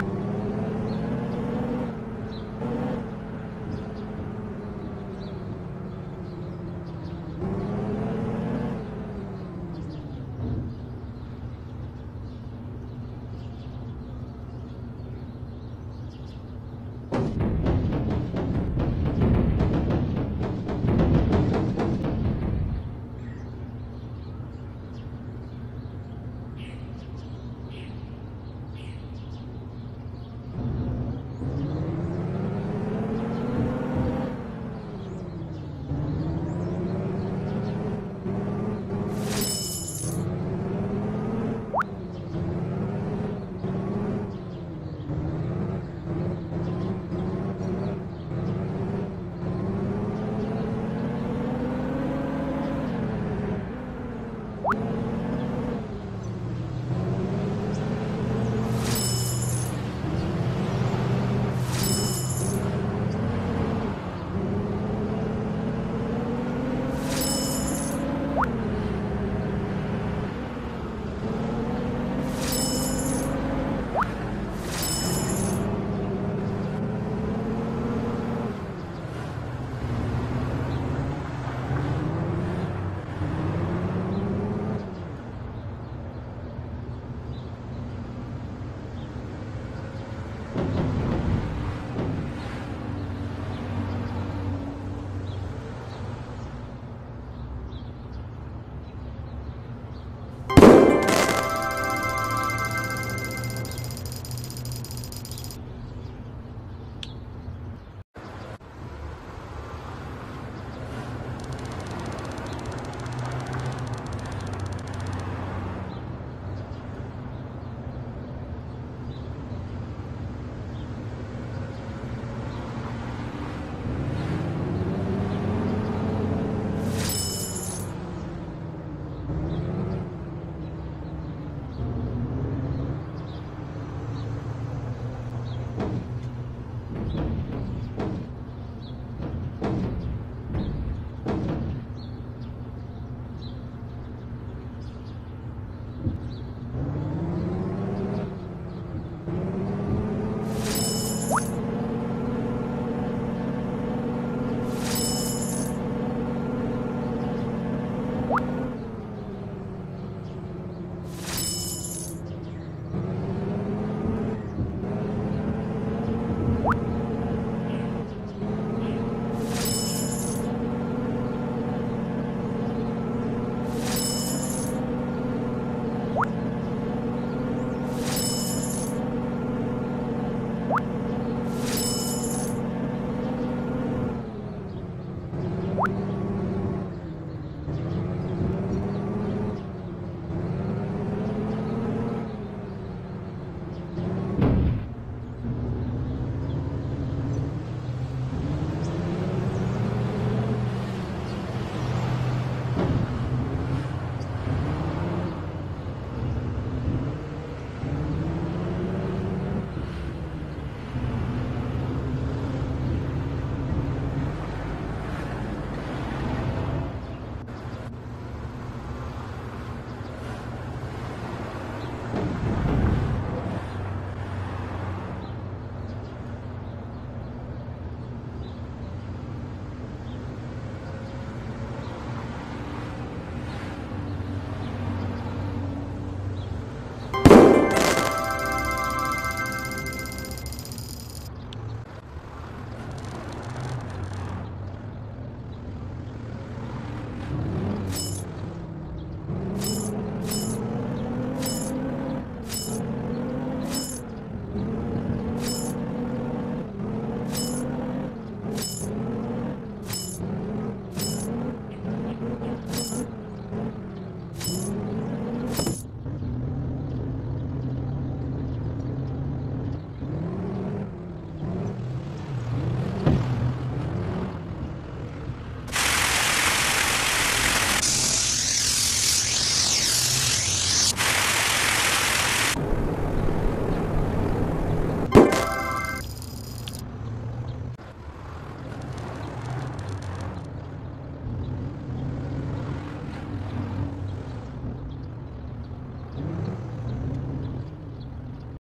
you you